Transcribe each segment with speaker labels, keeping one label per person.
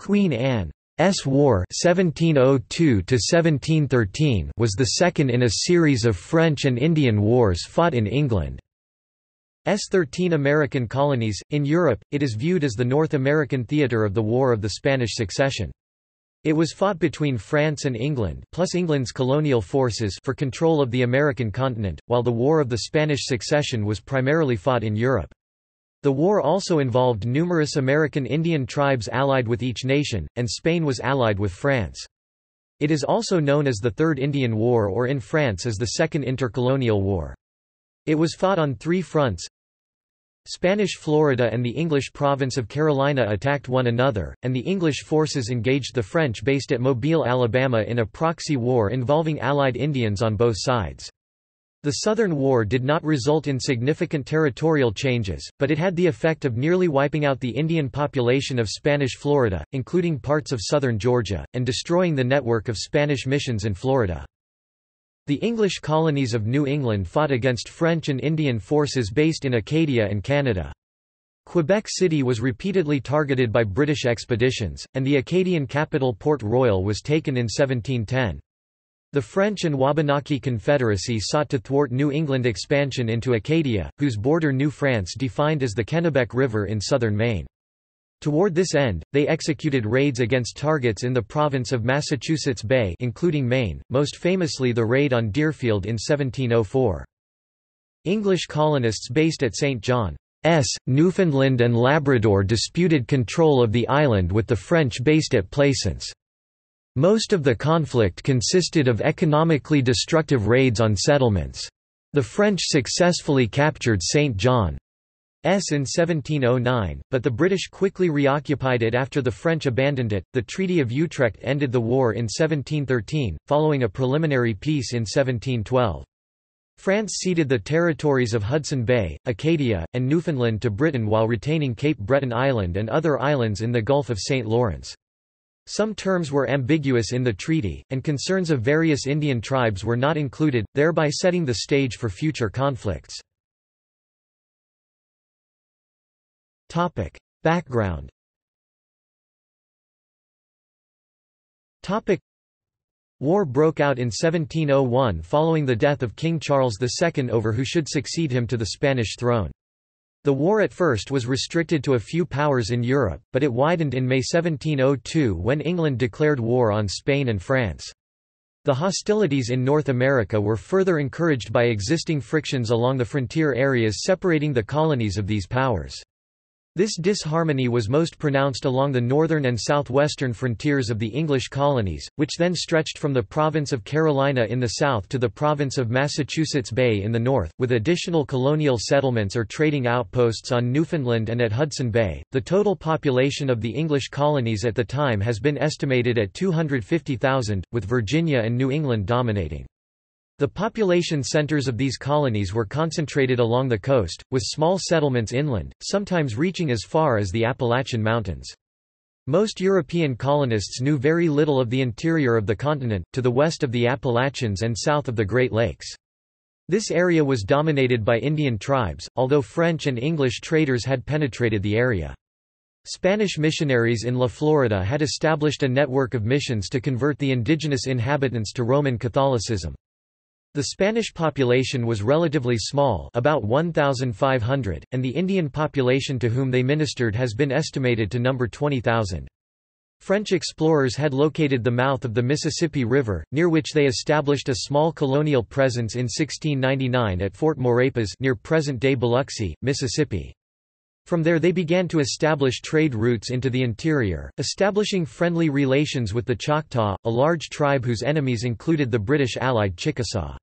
Speaker 1: Queen Anne's War 1702 was the second in a series of French and Indian wars fought in England. S 13 American colonies. In Europe, it is viewed as the North American theatre of the War of the Spanish Succession. It was fought between France and England plus England's colonial forces for control of the American continent, while the War of the Spanish Succession was primarily fought in Europe. The war also involved numerous American Indian tribes allied with each nation, and Spain was allied with France. It is also known as the Third Indian War or in France as the Second Intercolonial War. It was fought on three fronts. Spanish Florida and the English province of Carolina attacked one another, and the English forces engaged the French based at Mobile, Alabama in a proxy war involving Allied Indians on both sides. The Southern War did not result in significant territorial changes, but it had the effect of nearly wiping out the Indian population of Spanish Florida, including parts of southern Georgia, and destroying the network of Spanish missions in Florida. The English colonies of New England fought against French and Indian forces based in Acadia and Canada. Quebec City was repeatedly targeted by British expeditions, and the Acadian capital Port Royal was taken in 1710. The French and Wabanaki Confederacy sought to thwart New England expansion into Acadia, whose border New France defined as the Kennebec River in southern Maine. Toward this end, they executed raids against targets in the province of Massachusetts Bay including Maine, most famously the raid on Deerfield in 1704. English colonists based at St. John's, Newfoundland and Labrador disputed control of the island with the French based at Plaisance. Most of the conflict consisted of economically destructive raids on settlements. The French successfully captured St. John's in 1709, but the British quickly reoccupied it after the French abandoned it. The Treaty of Utrecht ended the war in 1713, following a preliminary peace in 1712. France ceded the territories of Hudson Bay, Acadia, and Newfoundland to Britain while retaining Cape Breton Island and other islands in the Gulf of St. Lawrence. Some terms were ambiguous in the treaty, and concerns of various Indian tribes were not included, thereby setting the stage for future conflicts. Background War broke out in 1701 following the death of King Charles II over who should succeed him to the Spanish throne. The war at first was restricted to a few powers in Europe, but it widened in May 1702 when England declared war on Spain and France. The hostilities in North America were further encouraged by existing frictions along the frontier areas separating the colonies of these powers. This disharmony was most pronounced along the northern and southwestern frontiers of the English colonies, which then stretched from the province of Carolina in the south to the province of Massachusetts Bay in the north, with additional colonial settlements or trading outposts on Newfoundland and at Hudson Bay. The total population of the English colonies at the time has been estimated at 250,000, with Virginia and New England dominating. The population centers of these colonies were concentrated along the coast, with small settlements inland, sometimes reaching as far as the Appalachian Mountains. Most European colonists knew very little of the interior of the continent, to the west of the Appalachians and south of the Great Lakes. This area was dominated by Indian tribes, although French and English traders had penetrated the area. Spanish missionaries in La Florida had established a network of missions to convert the indigenous inhabitants to Roman Catholicism. The Spanish population was relatively small about 1,500, and the Indian population to whom they ministered has been estimated to number 20,000. French explorers had located the mouth of the Mississippi River, near which they established a small colonial presence in 1699 at Fort Maurepas near present-day Biloxi, Mississippi. From there they began to establish trade routes into the interior, establishing friendly relations with the Choctaw, a large tribe whose enemies included the British allied Chickasaw.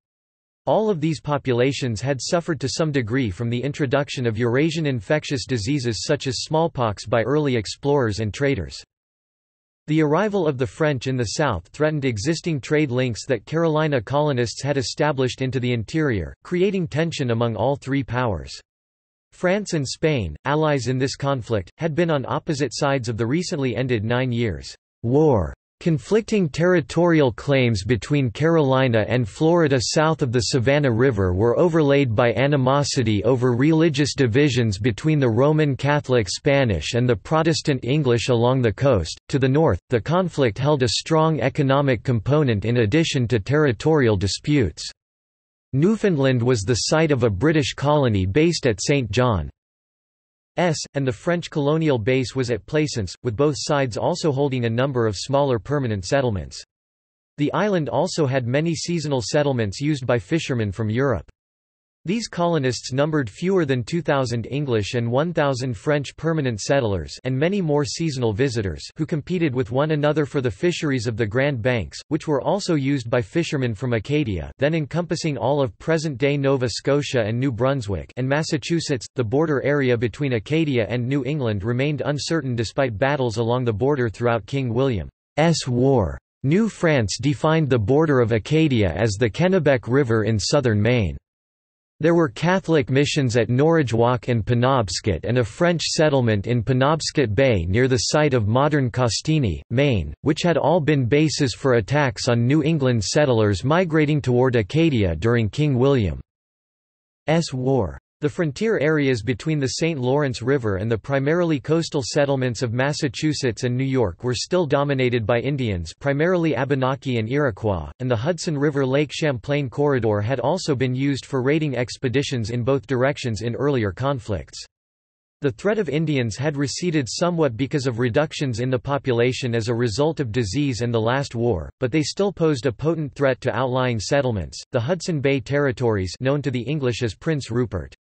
Speaker 1: All of these populations had suffered to some degree from the introduction of Eurasian infectious diseases such as smallpox by early explorers and traders. The arrival of the French in the south threatened existing trade links that Carolina colonists had established into the interior, creating tension among all three powers. France and Spain, allies in this conflict, had been on opposite sides of the recently ended Nine Years' War Conflicting territorial claims between Carolina and Florida south of the Savannah River were overlaid by animosity over religious divisions between the Roman Catholic Spanish and the Protestant English along the coast. To the north, the conflict held a strong economic component in addition to territorial disputes. Newfoundland was the site of a British colony based at St. John. S, and the French colonial base was at Plaisance, with both sides also holding a number of smaller permanent settlements. The island also had many seasonal settlements used by fishermen from Europe. These colonists numbered fewer than 2,000 English and 1,000 French permanent settlers and many more seasonal visitors who competed with one another for the fisheries of the Grand Banks, which were also used by fishermen from Acadia then encompassing all of present-day Nova Scotia and New Brunswick and Massachusetts. The border area between Acadia and New England remained uncertain despite battles along the border throughout King William's War. New France defined the border of Acadia as the Kennebec River in southern Maine. There were Catholic missions at Norridgewock and Penobscot and a French settlement in Penobscot Bay near the site of modern Castine, Maine, which had all been bases for attacks on New England settlers migrating toward Acadia during King William's War. The frontier areas between the St. Lawrence River and the primarily coastal settlements of Massachusetts and New York were still dominated by Indians primarily Abenaki and Iroquois, and the Hudson River-Lake Champlain corridor had also been used for raiding expeditions in both directions in earlier conflicts. The threat of Indians had receded somewhat because of reductions in the population as a result of disease and the last war, but they still posed a potent threat to outlying settlements. The Hudson Bay territories, known to the English as Prince Rupert,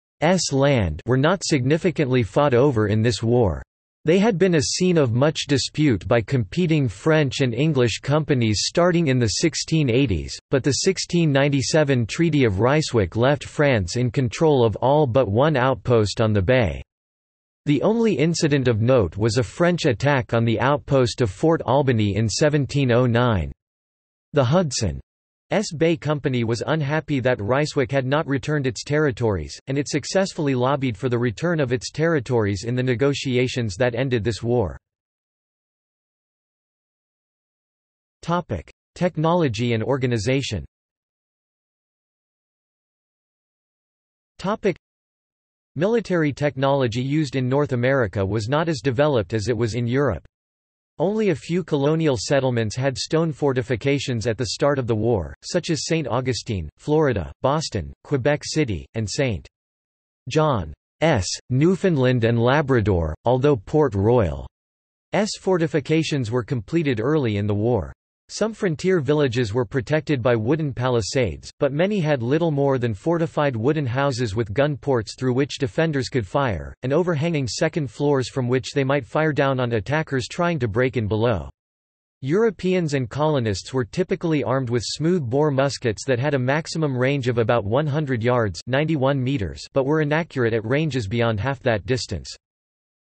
Speaker 1: land were not significantly fought over in this war. They had been a scene of much dispute by competing French and English companies starting in the 1680s, but the 1697 Treaty of Ryswick left France in control of all but one outpost on the bay. The only incident of note was a French attack on the outpost of Fort Albany in 1709. The Hudson S. Bay Company was unhappy that Ryswick had not returned its territories, and it successfully lobbied for the return of its territories in the negotiations that ended this war. Technology and organization Military technology used in North America was not as developed as it was in Europe. Only a few colonial settlements had stone fortifications at the start of the war, such as St. Augustine, Florida, Boston, Quebec City, and St. John's, Newfoundland and Labrador, although Port Royal's fortifications were completed early in the war. Some frontier villages were protected by wooden palisades, but many had little more than fortified wooden houses with gun ports through which defenders could fire, and overhanging second floors from which they might fire down on attackers trying to break in below. Europeans and colonists were typically armed with smooth-bore muskets that had a maximum range of about 100 yards 91 meters but were inaccurate at ranges beyond half that distance.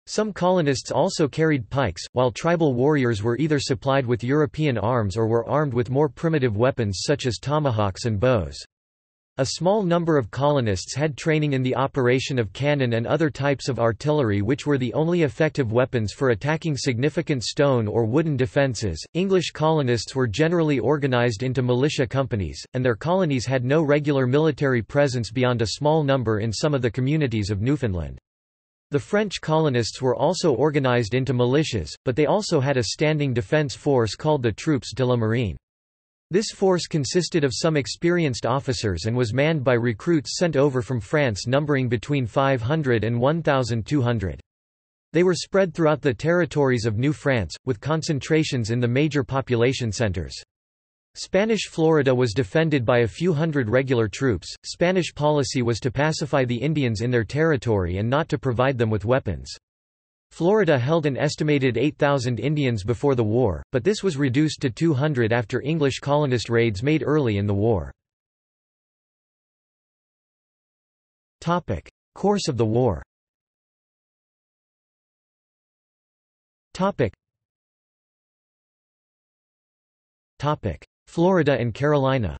Speaker 1: Some colonists also carried pikes, while tribal warriors were either supplied with European arms or were armed with more primitive weapons such as tomahawks and bows. A small number of colonists had training in the operation of cannon and other types of artillery which were the only effective weapons for attacking significant stone or wooden defences. English colonists were generally organized into militia companies, and their colonies had no regular military presence beyond a small number in some of the communities of Newfoundland. The French colonists were also organized into militias, but they also had a standing defense force called the Troupes de la Marine. This force consisted of some experienced officers and was manned by recruits sent over from France numbering between 500 and 1,200. They were spread throughout the territories of New France, with concentrations in the major population centers. Spanish Florida was defended by a few hundred regular troops. Spanish policy was to pacify the Indians in their territory and not to provide them with weapons. Florida held an estimated 8,000 Indians before the war, but this was reduced to 200 after English colonist raids made early in the war. Topic: Course of the war. Topic. Topic: Florida and Carolina.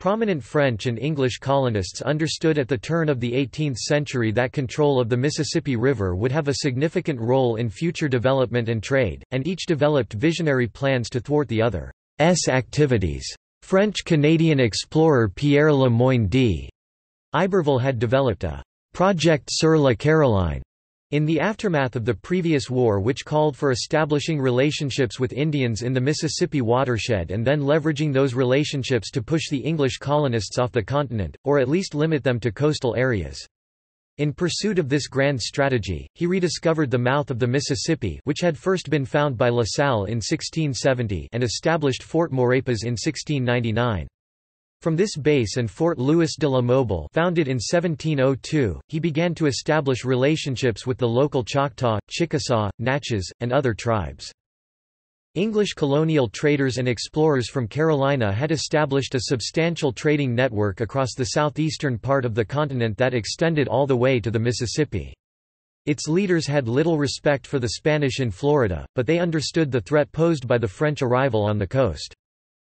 Speaker 1: Prominent French and English colonists understood at the turn of the 18th century that control of the Mississippi River would have a significant role in future development and trade, and each developed visionary plans to thwart the other's activities. French-Canadian explorer Pierre Le Moyne d'Iberville had developed a «Project sur la Caroline» In the aftermath of the previous war which called for establishing relationships with Indians in the Mississippi watershed and then leveraging those relationships to push the English colonists off the continent, or at least limit them to coastal areas. In pursuit of this grand strategy, he rediscovered the mouth of the Mississippi which had first been found by La Salle in 1670 and established Fort Maurepas in 1699. From this base and Fort Louis de la Mobile founded in 1702, he began to establish relationships with the local Choctaw, Chickasaw, Natchez, and other tribes. English colonial traders and explorers from Carolina had established a substantial trading network across the southeastern part of the continent that extended all the way to the Mississippi. Its leaders had little respect for the Spanish in Florida, but they understood the threat posed by the French arrival on the coast.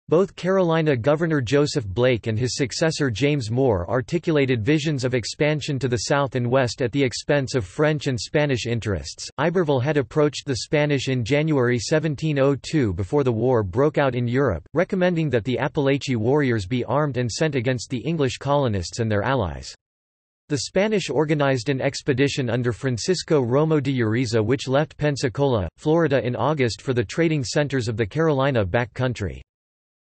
Speaker 1: Both Carolina Governor Joseph Blake and his successor James Moore articulated visions of expansion to the south and west at the expense of French and Spanish interests. Iberville had approached the Spanish in January 1702 before the war broke out in Europe, recommending that the Apalachee warriors be armed and sent against the English colonists and their allies. The Spanish organized an expedition under Francisco Romo de Uriza which left Pensacola, Florida in August for the trading centers of the Carolina back country.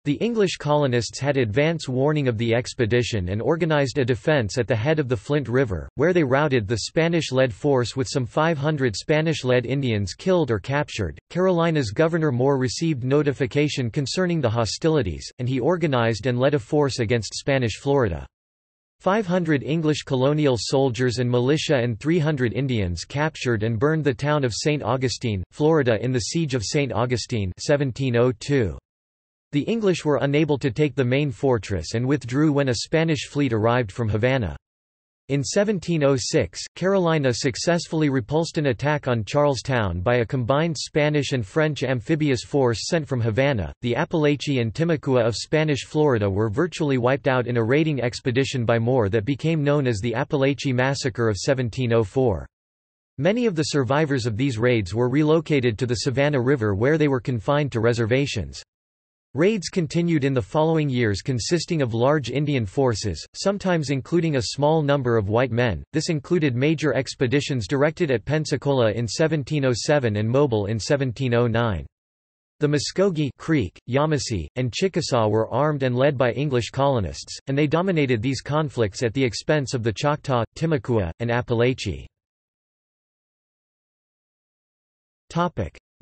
Speaker 1: The English colonists had advance warning of the expedition and organized a defense at the head of the Flint River, where they routed the Spanish-led force with some 500 Spanish-led Indians killed or captured. Carolina's Governor Moore received notification concerning the hostilities, and he organized and led a force against Spanish Florida. 500 English colonial soldiers and militia and 300 Indians captured and burned the town of St. Augustine, Florida in the Siege of St. Augustine 1702. The English were unable to take the main fortress and withdrew when a Spanish fleet arrived from Havana. In 1706, Carolina successfully repulsed an attack on Charlestown by a combined Spanish and French amphibious force sent from Havana. The Apalachee and Timucua of Spanish Florida were virtually wiped out in a raiding expedition by Moore that became known as the Apalachee Massacre of 1704. Many of the survivors of these raids were relocated to the Savannah River where they were confined to reservations. Raids continued in the following years consisting of large Indian forces, sometimes including a small number of white men. This included major expeditions directed at Pensacola in 1707 and Mobile in 1709. The Muskogee Creek, Yamasee, and Chickasaw were armed and led by English colonists, and they dominated these conflicts at the expense of the Choctaw, Timucua, and Apalachee.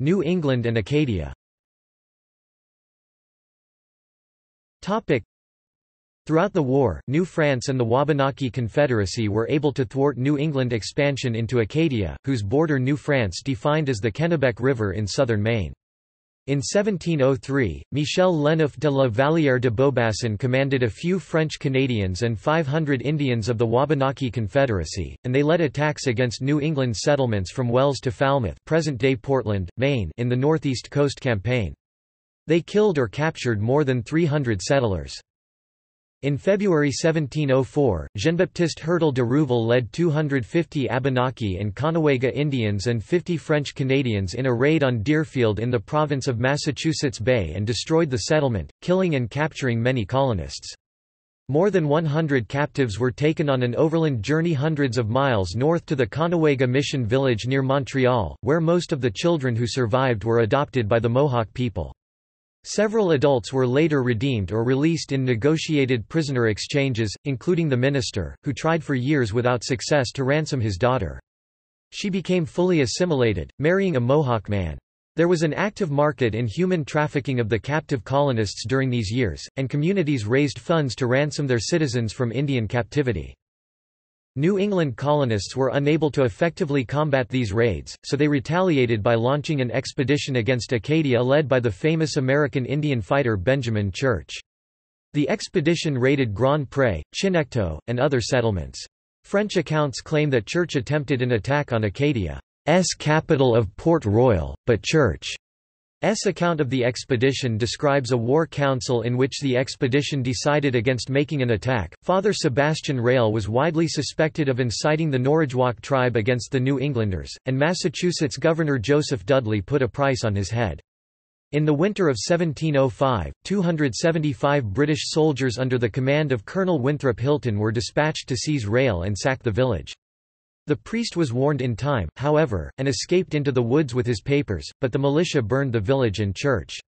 Speaker 1: New England and Acadia Topic. Throughout the war, New France and the Wabanaki Confederacy were able to thwart New England expansion into Acadia, whose border New France defined as the Kennebec River in southern Maine. In 1703, Michel Leneuf de la Vallière de Beaubassin commanded a few French Canadians and 500 Indians of the Wabanaki Confederacy, and they led attacks against New England settlements from Wells to Falmouth present-day Portland, Maine in the Northeast Coast Campaign. They killed or captured more than 300 settlers. In February 1704, Jean-Baptiste Hertel de Rouville led 250 Abenaki and Caughnawaga Indians and 50 French Canadians in a raid on Deerfield in the province of Massachusetts Bay and destroyed the settlement, killing and capturing many colonists. More than 100 captives were taken on an overland journey hundreds of miles north to the Caughnawaga Mission village near Montreal, where most of the children who survived were adopted by the Mohawk people. Several adults were later redeemed or released in negotiated prisoner exchanges, including the minister, who tried for years without success to ransom his daughter. She became fully assimilated, marrying a Mohawk man. There was an active market in human trafficking of the captive colonists during these years, and communities raised funds to ransom their citizens from Indian captivity. New England colonists were unable to effectively combat these raids, so they retaliated by launching an expedition against Acadia led by the famous American Indian fighter Benjamin Church. The expedition raided Grand Pre, Chignecto, and other settlements. French accounts claim that Church attempted an attack on Acadia's capital of Port Royal, but Church account of the expedition describes a war council in which the expedition decided against making an attack. Father Sebastian Rale was widely suspected of inciting the Norridgewock tribe against the New Englanders, and Massachusetts Governor Joseph Dudley put a price on his head. In the winter of 1705, 275 British soldiers under the command of Colonel Winthrop Hilton were dispatched to seize Rale and sack the village. The priest was warned in time, however, and escaped into the woods with his papers, but the militia burned the village and church.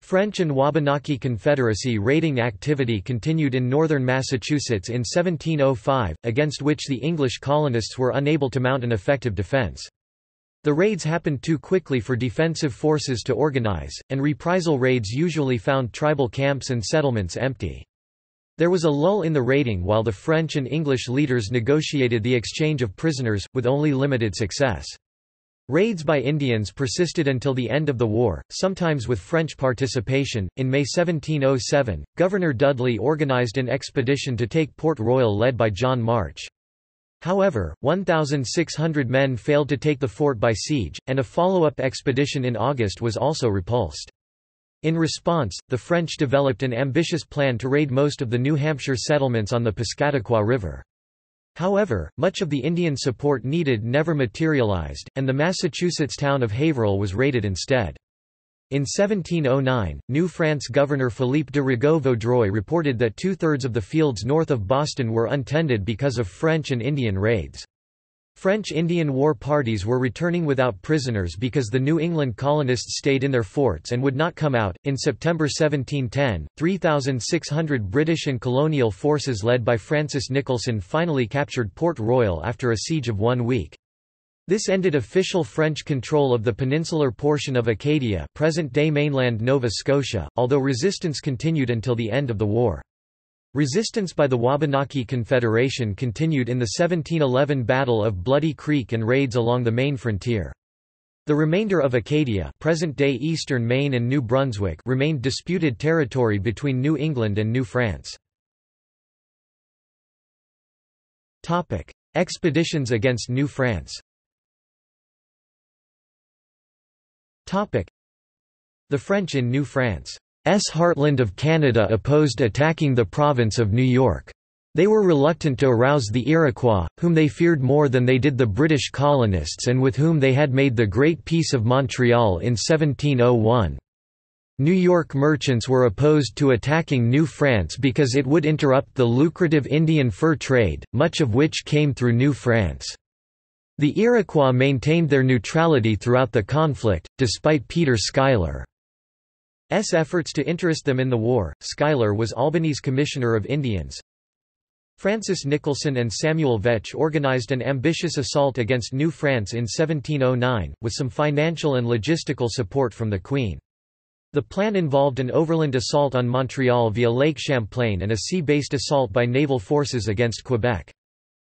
Speaker 1: French and Wabanaki Confederacy raiding activity continued in northern Massachusetts in 1705, against which the English colonists were unable to mount an effective defense. The raids happened too quickly for defensive forces to organize, and reprisal raids usually found tribal camps and settlements empty. There was a lull in the raiding while the French and English leaders negotiated the exchange of prisoners, with only limited success. Raids by Indians persisted until the end of the war, sometimes with French participation. In May 1707, Governor Dudley organized an expedition to take Port Royal led by John March. However, 1,600 men failed to take the fort by siege, and a follow-up expedition in August was also repulsed. In response, the French developed an ambitious plan to raid most of the New Hampshire settlements on the Piscataqua River. However, much of the Indian support needed never materialized, and the Massachusetts town of Haverhill was raided instead. In 1709, New France governor Philippe de Rigaud-Vaudreuil reported that two-thirds of the fields north of Boston were untended because of French and Indian raids. French Indian war parties were returning without prisoners because the New England colonists stayed in their forts and would not come out. In September 1710, 3,600 British and colonial forces led by Francis Nicholson finally captured Port Royal after a siege of one week. This ended official French control of the peninsular portion of Acadia present-day mainland Nova Scotia, although resistance continued until the end of the war. Resistance by the Wabanaki Confederation continued in the 1711 Battle of Bloody Creek and raids along the Maine frontier. The remainder of Acadia present-day eastern Maine and New Brunswick remained disputed territory between New England and New France. Expeditions against New France the French in New France's heartland of Canada opposed attacking the province of New York. They were reluctant to arouse the Iroquois, whom they feared more than they did the British colonists and with whom they had made the Great Peace of Montreal in 1701. New York merchants were opposed to attacking New France because it would interrupt the lucrative Indian fur trade, much of which came through New France. The Iroquois maintained their neutrality throughout the conflict, despite Peter Schuyler's efforts to interest them in the war. Schuyler was Albany's Commissioner of Indians. Francis Nicholson and Samuel Vetch organized an ambitious assault against New France in 1709, with some financial and logistical support from the Queen. The plan involved an overland assault on Montreal via Lake Champlain and a sea-based assault by naval forces against Quebec.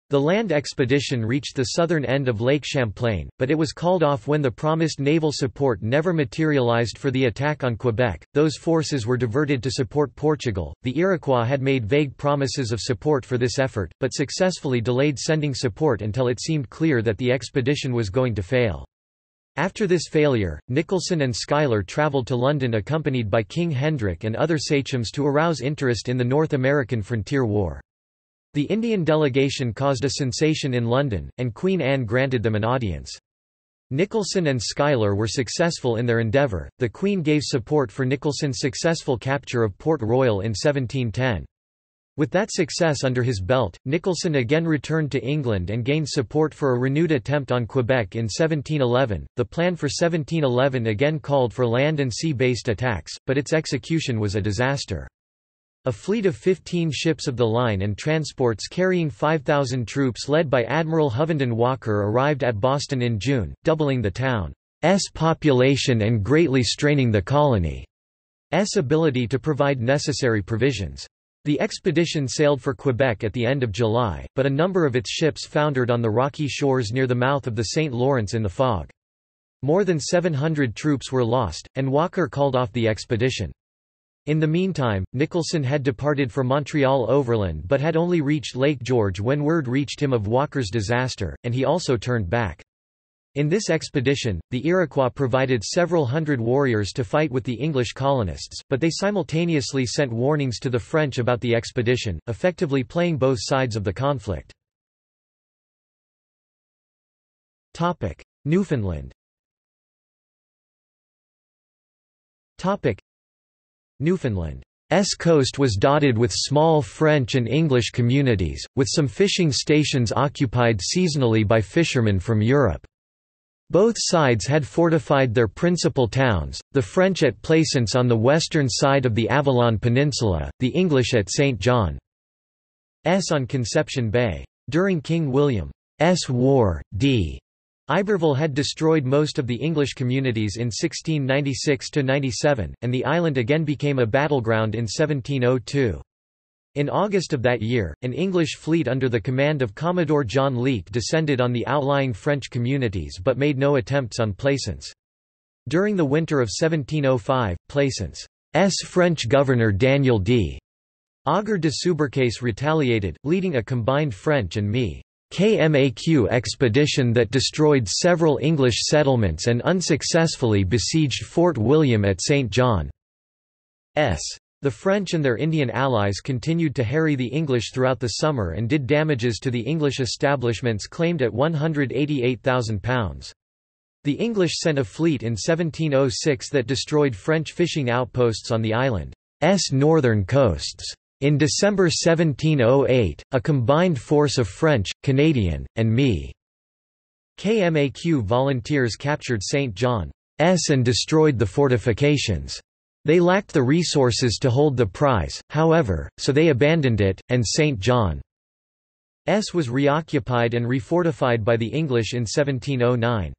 Speaker 1: The land expedition reached the southern end of Lake Champlain, but it was called off when the promised naval support never materialized for the attack on Quebec. Those forces were diverted to support Portugal. The Iroquois had made vague promises of support for this effort, but successfully delayed sending support until it seemed clear that the expedition was going to fail. After this failure, Nicholson and Schuyler travelled to London accompanied by King Hendrik and other sachems to arouse interest in the North American frontier war. The Indian delegation caused a sensation in London, and Queen Anne granted them an audience. Nicholson and Schuyler were successful in their endeavour. The Queen gave support for Nicholson's successful capture of Port Royal in 1710. With that success under his belt, Nicholson again returned to England and gained support for a renewed attempt on Quebec in 1711. The plan for 1711 again called for land and sea based attacks, but its execution was a disaster. A fleet of 15 ships of the line and transports carrying 5,000 troops led by Admiral Hovenden Walker arrived at Boston in June, doubling the town's population and greatly straining the colony's ability to provide necessary provisions. The expedition sailed for Quebec at the end of July, but a number of its ships foundered on the rocky shores near the mouth of the St. Lawrence in the fog. More than 700 troops were lost, and Walker called off the expedition. In the meantime, Nicholson had departed for Montreal overland but had only reached Lake George when word reached him of Walker's disaster, and he also turned back. In this expedition, the Iroquois provided several hundred warriors to fight with the English colonists, but they simultaneously sent warnings to the French about the expedition, effectively playing both sides of the conflict. Newfoundland Newfoundland S coast was dotted with small French and English communities, with some fishing stations occupied seasonally by fishermen from Europe. Both sides had fortified their principal towns, the French at Plaisance on the western side of the Avalon Peninsula, the English at St. John's on Conception Bay. During King William's War, d. Iberville had destroyed most of the English communities in 1696–97, and the island again became a battleground in 1702. In August of that year, an English fleet under the command of Commodore John Leake descended on the outlying French communities but made no attempts on Plaisance. During the winter of 1705, Plaisance's French governor Daniel d. Auger de Subercase retaliated, leading a combined French and Me. KMAQ expedition that destroyed several English settlements and unsuccessfully besieged Fort William at St. John's. The French and their Indian allies continued to harry the English throughout the summer and did damages to the English establishments claimed at £188,000. The English sent a fleet in 1706 that destroyed French fishing outposts on the island's northern coasts. In December 1708, a combined force of French, Canadian, and Me. KMAQ volunteers captured St. John's and destroyed the fortifications. They lacked the resources to hold the prize, however, so they abandoned it, and St. John's was reoccupied and refortified by the English in 1709.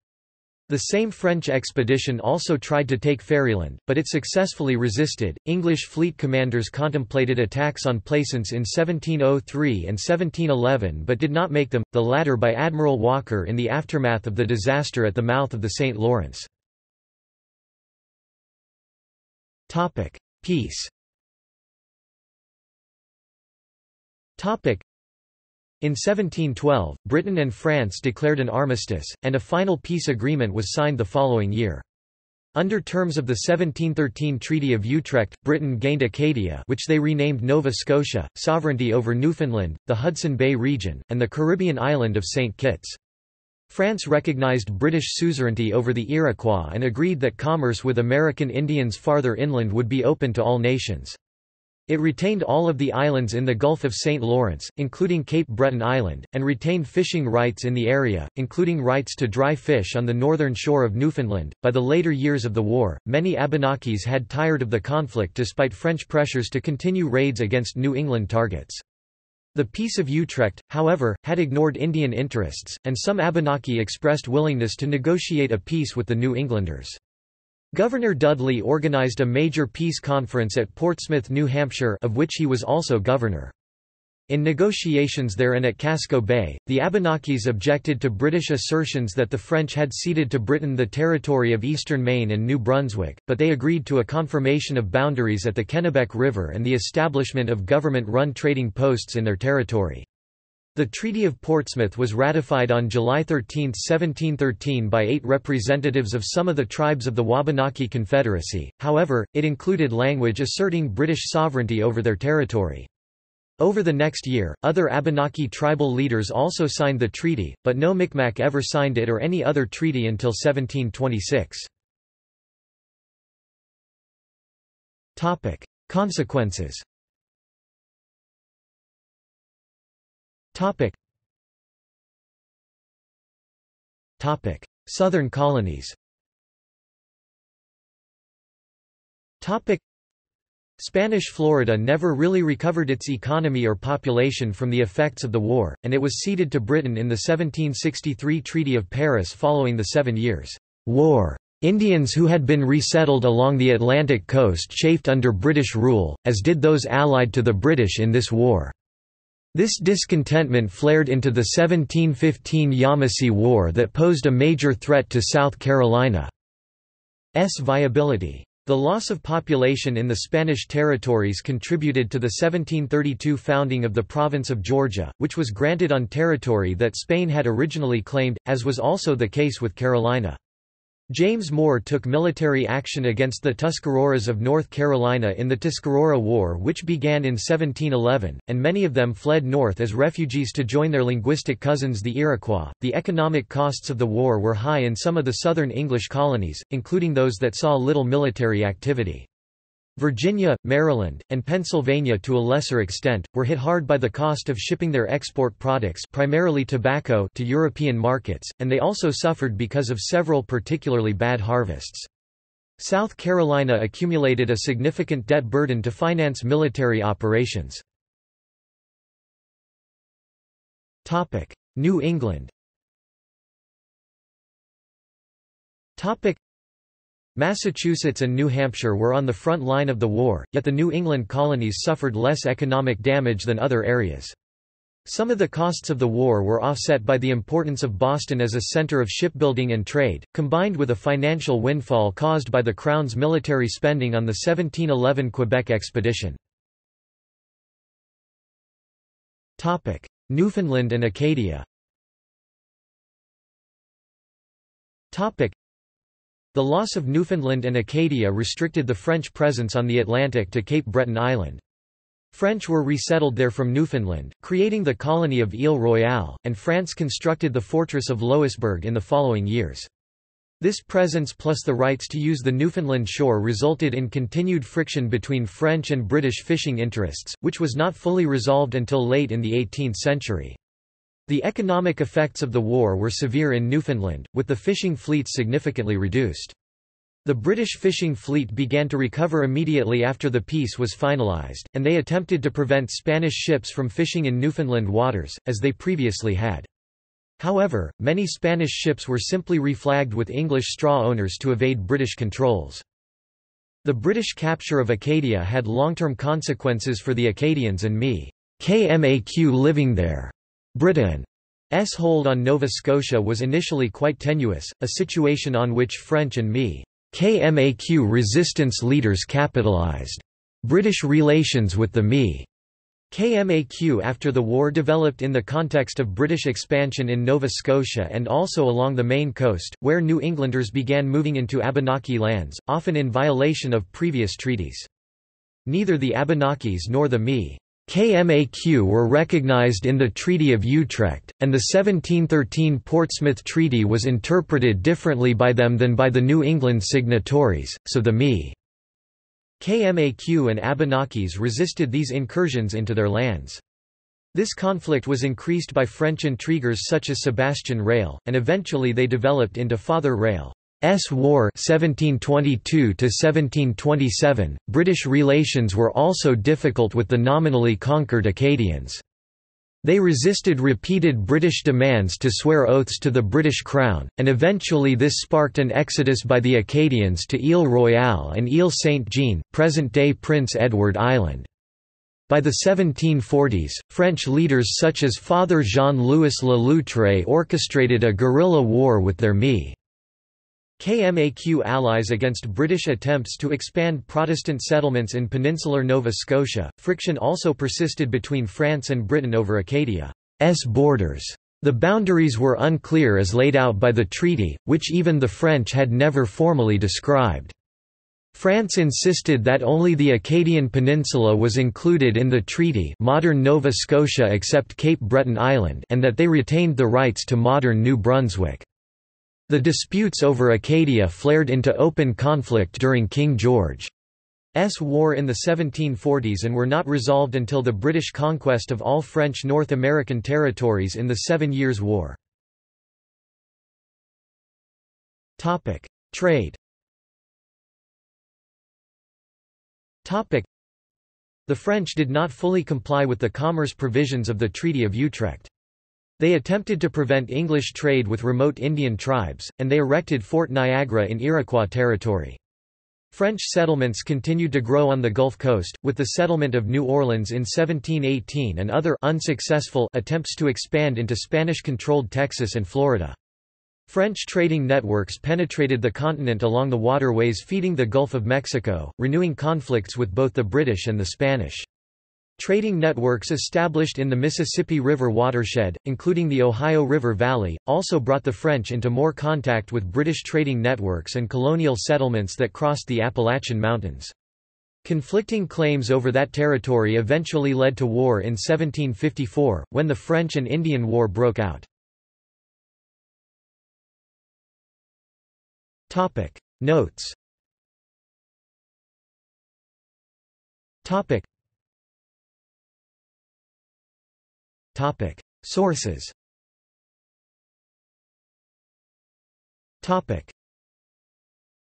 Speaker 1: The same French expedition also tried to take Ferryland, but it successfully resisted. English fleet commanders contemplated attacks on Plaisance in 1703 and 1711 but did not make them, the latter by Admiral Walker in the aftermath of the disaster at the mouth of the St. Lawrence. Peace in 1712, Britain and France declared an armistice, and a final peace agreement was signed the following year. Under terms of the 1713 Treaty of Utrecht, Britain gained Acadia which they renamed Nova Scotia, sovereignty over Newfoundland, the Hudson Bay region, and the Caribbean island of St. Kitts. France recognized British suzerainty over the Iroquois and agreed that commerce with American Indians farther inland would be open to all nations. It retained all of the islands in the Gulf of St. Lawrence, including Cape Breton Island, and retained fishing rights in the area, including rights to dry fish on the northern shore of Newfoundland. By the later years of the war, many Abenakis had tired of the conflict despite French pressures to continue raids against New England targets. The Peace of Utrecht, however, had ignored Indian interests, and some Abenaki expressed willingness to negotiate a peace with the New Englanders. Governor Dudley organized a major peace conference at Portsmouth, New Hampshire of which he was also governor. In negotiations there and at Casco Bay, the Abenakis objected to British assertions that the French had ceded to Britain the territory of eastern Maine and New Brunswick, but they agreed to a confirmation of boundaries at the Kennebec River and the establishment of government-run trading posts in their territory. The Treaty of Portsmouth was ratified on July 13, 1713 by eight representatives of some of the tribes of the Wabanaki Confederacy, however, it included language asserting British sovereignty over their territory. Over the next year, other Abenaki tribal leaders also signed the treaty, but no Micmac ever signed it or any other treaty until 1726. Consequences Topic. Topic. Southern colonies Topic. Spanish Florida never really recovered its economy or population from the effects of the war, and it was ceded to Britain in the 1763 Treaty of Paris following the Seven Years' War. Indians who had been resettled along the Atlantic coast chafed under British rule, as did those allied to the British in this war. This discontentment flared into the 1715 Yamasee War that posed a major threat to South Carolina's viability. The loss of population in the Spanish territories contributed to the 1732 founding of the province of Georgia, which was granted on territory that Spain had originally claimed, as was also the case with Carolina. James Moore took military action against the Tuscaroras of North Carolina in the Tuscarora War which began in 1711, and many of them fled north as refugees to join their linguistic cousins the Iroquois. The economic costs of the war were high in some of the southern English colonies, including those that saw little military activity. Virginia, Maryland, and Pennsylvania to a lesser extent, were hit hard by the cost of shipping their export products primarily tobacco to European markets, and they also suffered because of several particularly bad harvests. South Carolina accumulated a significant debt burden to finance military operations. New England Massachusetts and New Hampshire were on the front line of the war, yet the New England colonies suffered less economic damage than other areas. Some of the costs of the war were offset by the importance of Boston as a center of shipbuilding and trade, combined with a financial windfall caused by the Crown's military spending on the 1711 Quebec expedition. Newfoundland and Acadia the loss of Newfoundland and Acadia restricted the French presence on the Atlantic to Cape Breton Island. French were resettled there from Newfoundland, creating the colony of Ile Royale, and France constructed the fortress of Louisbourg in the following years. This presence plus the rights to use the Newfoundland shore resulted in continued friction between French and British fishing interests, which was not fully resolved until late in the 18th century. The economic effects of the war were severe in Newfoundland, with the fishing fleets significantly reduced. The British fishing fleet began to recover immediately after the peace was finalised, and they attempted to prevent Spanish ships from fishing in Newfoundland waters, as they previously had. However, many Spanish ships were simply reflagged with English straw owners to evade British controls. The British capture of Acadia had long-term consequences for the Acadians and me. KMAQ living there. Britain's hold on Nova Scotia was initially quite tenuous, a situation on which French and ME KMAQ resistance leaders capitalized. British relations with the ME KMAQ after the war developed in the context of British expansion in Nova Scotia and also along the Maine coast, where New Englanders began moving into Abenaki lands, often in violation of previous treaties. Neither the Abenakis nor the ME KMAQ were recognized in the Treaty of Utrecht, and the 1713 Portsmouth Treaty was interpreted differently by them than by the New England signatories, so the ME KMAQ and Abenakis resisted these incursions into their lands. This conflict was increased by French intriguers such as Sebastian Rale, and eventually they developed into Father Rale. S War 1722 1727 British relations were also difficult with the nominally conquered Acadians they resisted repeated British demands to swear oaths to the British Crown, and eventually this sparked an exodus by the Acadians to Ile Royale and Ile Saint-Jean, present-day Prince Edward Island. By the 1740s, French leaders such as Father Jean-Louis Le Loutre orchestrated a guerrilla war with their ME. KMAQ allies against British attempts to expand Protestant settlements in peninsular Nova Scotia. Friction also persisted between France and Britain over Acadia's borders. The boundaries were unclear as laid out by the treaty, which even the French had never formally described. France insisted that only the Acadian Peninsula was included in the treaty modern Nova Scotia except Cape Breton Island and that they retained the rights to modern New Brunswick. The disputes over Acadia flared into open conflict during King George's war in the 1740s and were not resolved until the British conquest of all French North American territories in the Seven Years' War. Trade The French did not fully comply with the commerce provisions of the Treaty of Utrecht. They attempted to prevent English trade with remote Indian tribes, and they erected Fort Niagara in Iroquois territory. French settlements continued to grow on the Gulf Coast, with the settlement of New Orleans in 1718 and other unsuccessful attempts to expand into Spanish-controlled Texas and Florida. French trading networks penetrated the continent along the waterways feeding the Gulf of Mexico, renewing conflicts with both the British and the Spanish. Trading networks established in the Mississippi River watershed, including the Ohio River Valley, also brought the French into more contact with British trading networks and colonial settlements that crossed the Appalachian Mountains. Conflicting claims over that territory eventually led to war in 1754, when the French and Indian War broke out. Notes Topic. Sources. Topic